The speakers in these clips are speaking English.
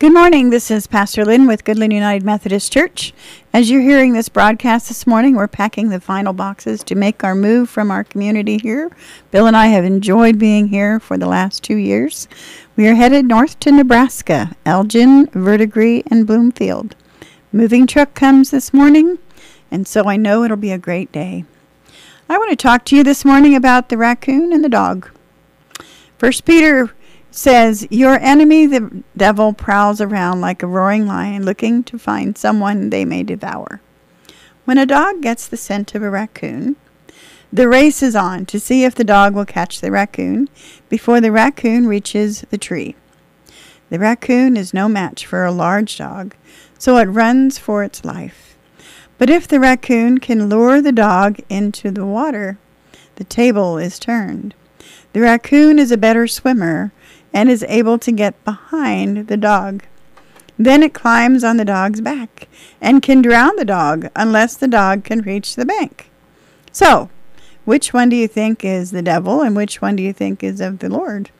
Good morning. This is Pastor Lyn with Goodland United Methodist Church. As you're hearing this broadcast this morning, we're packing the final boxes to make our move from our community here. Bill and I have enjoyed being here for the last two years. We are headed north to Nebraska, Elgin, Verdigre, and Bloomfield. Moving truck comes this morning, and so I know it'll be a great day. I want to talk to you this morning about the raccoon and the dog. First Peter says, Your enemy, the devil, prowls around like a roaring lion looking to find someone they may devour. When a dog gets the scent of a raccoon, the race is on to see if the dog will catch the raccoon before the raccoon reaches the tree. The raccoon is no match for a large dog, so it runs for its life. But if the raccoon can lure the dog into the water, the table is turned. The raccoon is a better swimmer and is able to get behind the dog. Then it climbs on the dog's back and can drown the dog unless the dog can reach the bank. So, which one do you think is the devil and which one do you think is of the Lord?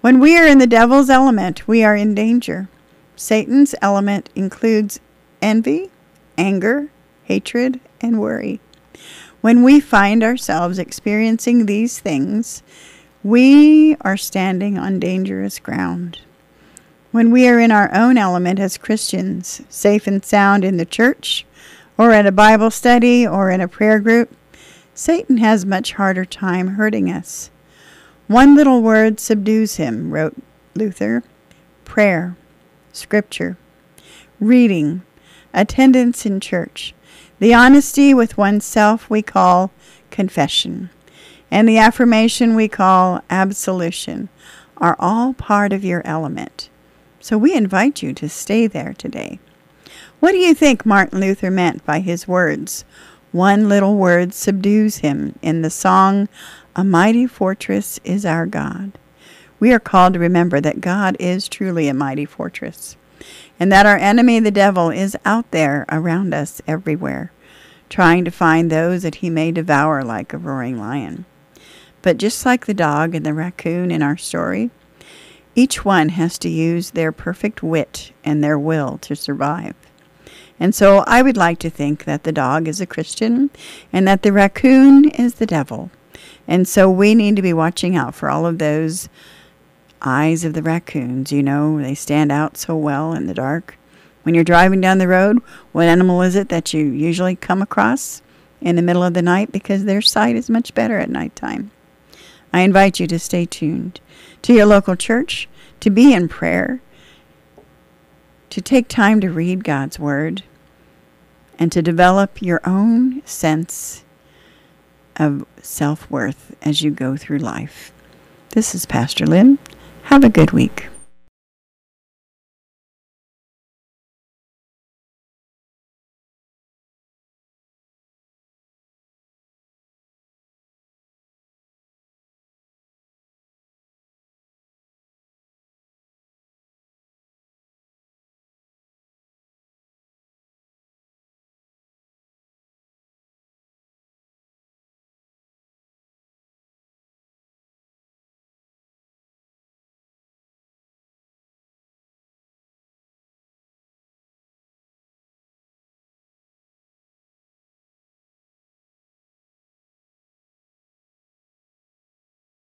When we are in the devil's element, we are in danger. Satan's element includes envy, anger, hatred, and worry. When we find ourselves experiencing these things, we are standing on dangerous ground. When we are in our own element as Christians, safe and sound in the church, or at a Bible study, or in a prayer group, Satan has much harder time hurting us. One little word subdues him, wrote Luther prayer, scripture, reading, attendance in church, the honesty with oneself we call confession and the affirmation we call absolution are all part of your element. So we invite you to stay there today. What do you think Martin Luther meant by his words? One little word subdues him in the song, A Mighty Fortress is Our God. We are called to remember that God is truly a mighty fortress, and that our enemy, the devil, is out there around us everywhere, trying to find those that he may devour like a roaring lion. But just like the dog and the raccoon in our story, each one has to use their perfect wit and their will to survive. And so I would like to think that the dog is a Christian and that the raccoon is the devil. And so we need to be watching out for all of those eyes of the raccoons. You know, they stand out so well in the dark. When you're driving down the road, what animal is it that you usually come across in the middle of the night? Because their sight is much better at nighttime. I invite you to stay tuned to your local church, to be in prayer, to take time to read God's Word, and to develop your own sense of self worth as you go through life. This is Pastor Lyn. Have a good week.